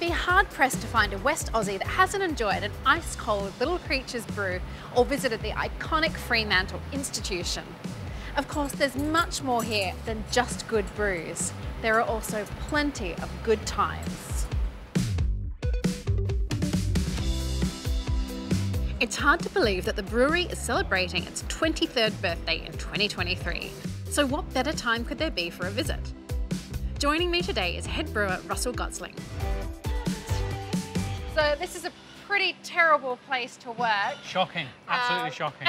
You'd be hard pressed to find a West Aussie that hasn't enjoyed an ice cold Little Creatures brew or visited the iconic Fremantle Institution. Of course, there's much more here than just good brews. There are also plenty of good times. It's hard to believe that the brewery is celebrating its 23rd birthday in 2023. So what better time could there be for a visit? Joining me today is head brewer Russell Gosling. So this is a pretty terrible place to work. Shocking, absolutely Um, shocking.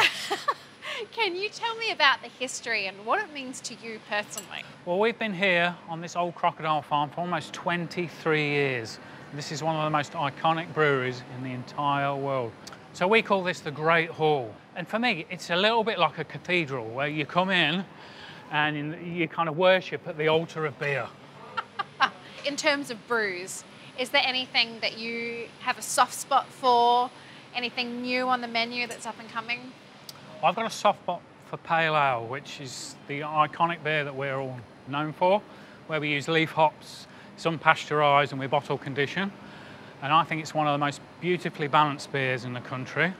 Can you tell me about the history and what it means to you personally? Well, we've been here on this old crocodile farm for almost 23 years. This is one of the most iconic breweries in the entire world. So we call this the Great Hall. And for me, it's a little bit like a cathedral where you come in and you kind of worship at the altar of beer. In terms of brews, is there anything that you have a soft spot for? Anything new on the menu that's up and coming? I've got a soft spot for Pale Ale, which is the iconic beer that we're all known for, where we use leaf hops, some pasteurised and we bottle condition. And I think it's one of the most beautifully balanced beers in the country.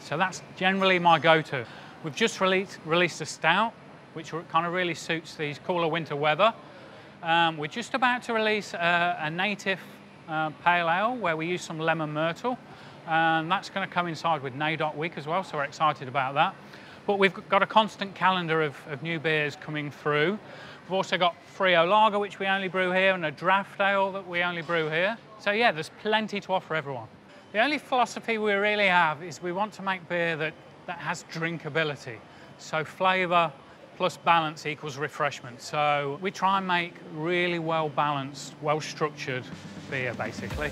So that's generally my go-to. We've just released, released a stout, which kind of really suits these cooler winter weather. Um, we're just about to release a, a native uh, pale ale where we use some lemon myrtle. And that's going to coincide with NAIDOC week as well, so we're excited about that. But we've got a constant calendar of, of new beers coming through. We've also got Frio Lager, which we only brew here, and a draft ale that we only brew here. So yeah, there's plenty to offer everyone. The only philosophy we really have is we want to make beer that, that has drinkability. So flavour plus balance equals refreshment. So we try and make really well balanced, well structured beer basically.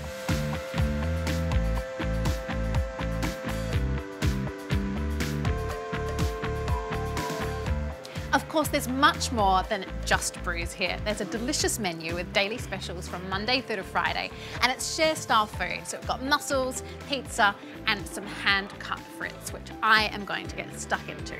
Of course, there's much more than just brews here. There's a delicious menu with daily specials from Monday through to Friday, and it's share style food. So we've got mussels, pizza, and some hand cut fruits, which I am going to get stuck into.